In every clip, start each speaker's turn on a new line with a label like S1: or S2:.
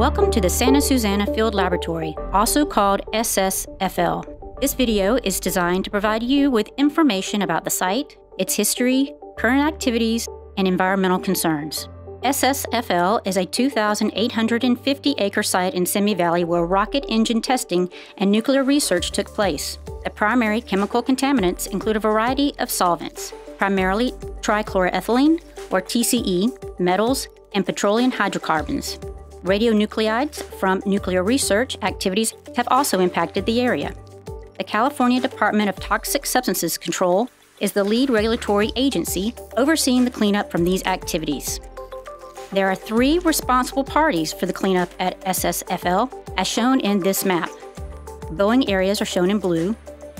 S1: Welcome to the Santa Susana Field Laboratory, also called SSFL. This video is designed to provide you with information about the site, its history, current activities, and environmental concerns. SSFL is a 2,850 acre site in Simi Valley where rocket engine testing and nuclear research took place. The primary chemical contaminants include a variety of solvents, primarily trichloroethylene, or TCE, metals, and petroleum hydrocarbons. Radionuclides from nuclear research activities have also impacted the area. The California Department of Toxic Substances Control is the lead regulatory agency overseeing the cleanup from these activities. There are three responsible parties for the cleanup at SSFL, as shown in this map. Boeing areas are shown in blue,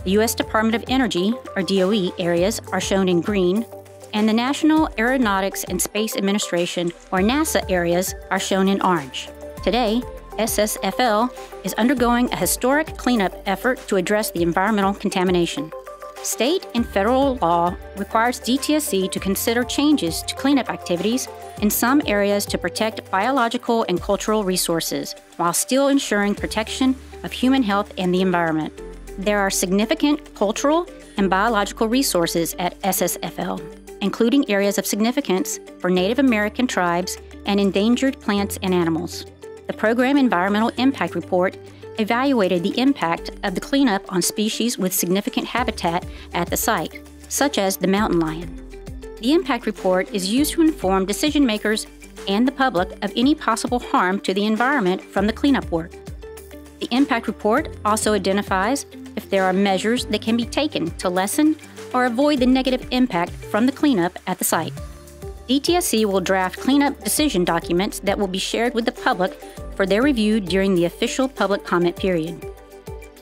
S1: the U.S. Department of Energy, or DOE, areas are shown in green, and the National Aeronautics and Space Administration, or NASA, areas are shown in orange. Today, SSFL is undergoing a historic cleanup effort to address the environmental contamination. State and federal law requires DTSC to consider changes to cleanup activities in some areas to protect biological and cultural resources while still ensuring protection of human health and the environment. There are significant cultural and biological resources at SSFL, including areas of significance for Native American tribes and endangered plants and animals. The Program Environmental Impact Report evaluated the impact of the cleanup on species with significant habitat at the site, such as the mountain lion. The impact report is used to inform decision makers and the public of any possible harm to the environment from the cleanup work. The impact report also identifies if there are measures that can be taken to lessen or avoid the negative impact from the cleanup at the site. DTSC will draft cleanup decision documents that will be shared with the public for their review during the official public comment period.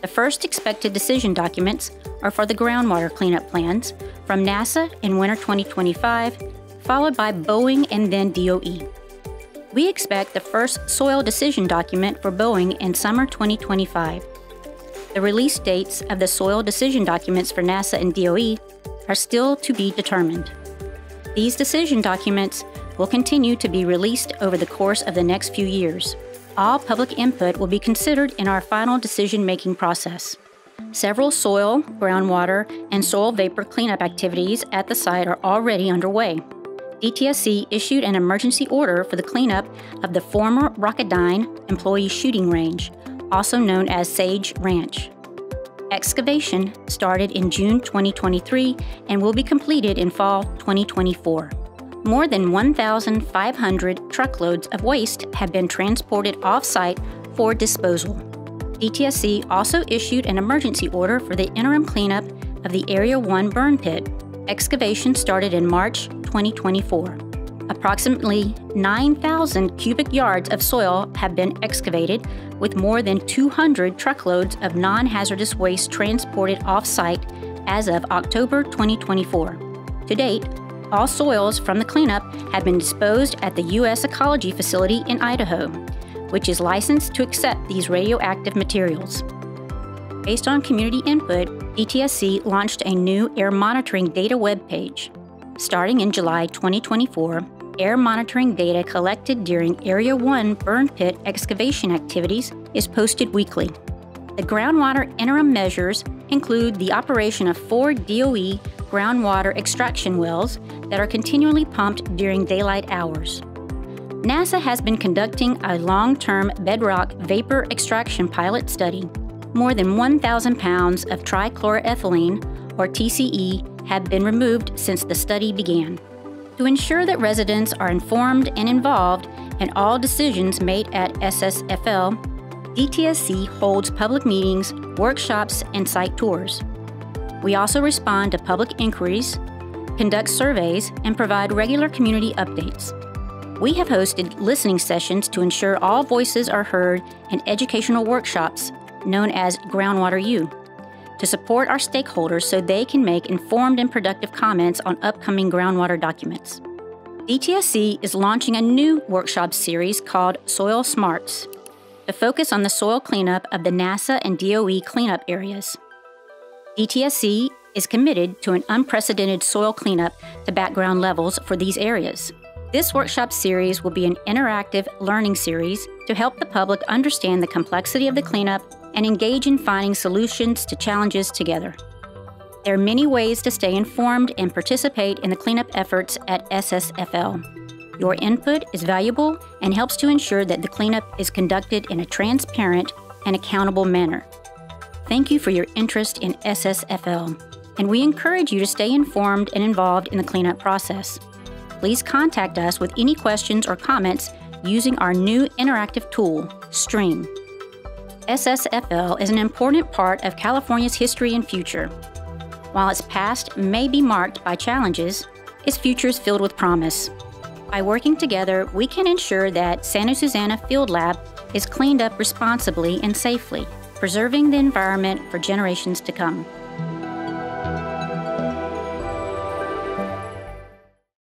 S1: The first expected decision documents are for the groundwater cleanup plans from NASA in winter 2025, followed by Boeing and then DOE. We expect the first soil decision document for Boeing in summer 2025. The release dates of the soil decision documents for NASA and DOE are still to be determined. These decision documents will continue to be released over the course of the next few years. All public input will be considered in our final decision making process. Several soil, groundwater, and soil vapor cleanup activities at the site are already underway. DTSC issued an emergency order for the cleanup of the former Rocketdyne employee shooting range, also known as Sage Ranch. Excavation started in June 2023 and will be completed in fall 2024. More than 1,500 truckloads of waste have been transported off site for disposal. DTSC also issued an emergency order for the interim cleanup of the Area 1 burn pit. Excavation started in March 2024. Approximately 9,000 cubic yards of soil have been excavated, with more than 200 truckloads of non hazardous waste transported off site as of October 2024. To date, all soils from the cleanup have been disposed at the U.S. Ecology Facility in Idaho, which is licensed to accept these radioactive materials. Based on community input, DTSC launched a new air monitoring data web page. Starting in July 2024, air monitoring data collected during Area 1 burn pit excavation activities is posted weekly. The groundwater interim measures include the operation of four DOE groundwater extraction wells that are continually pumped during daylight hours. NASA has been conducting a long term bedrock vapor extraction pilot study. More than 1,000 pounds of trichloroethylene, or TCE, have been removed since the study began. To ensure that residents are informed and involved in all decisions made at SSFL, DTSC holds public meetings, workshops, and site tours. We also respond to public inquiries, conduct surveys, and provide regular community updates. We have hosted listening sessions to ensure all voices are heard and educational workshops, known as Groundwater U to support our stakeholders so they can make informed and productive comments on upcoming groundwater documents. DTSC is launching a new workshop series called Soil Smarts to focus on the soil cleanup of the NASA and DOE cleanup areas. DTSC is committed to an unprecedented soil cleanup to background levels for these areas. This workshop series will be an interactive learning series to help the public understand the complexity of the cleanup and engage in finding solutions to challenges together. There are many ways to stay informed and participate in the cleanup efforts at SSFL. Your input is valuable and helps to ensure that the cleanup is conducted in a transparent and accountable manner. Thank you for your interest in SSFL, and we encourage you to stay informed and involved in the cleanup process. Please contact us with any questions or comments using our new interactive tool, Stream. SSFL is an important part of California's history and future. While its past may be marked by challenges, its future is filled with promise. By working together, we can ensure that Santa Susana Field Lab is cleaned up responsibly and safely, preserving the environment for generations to come.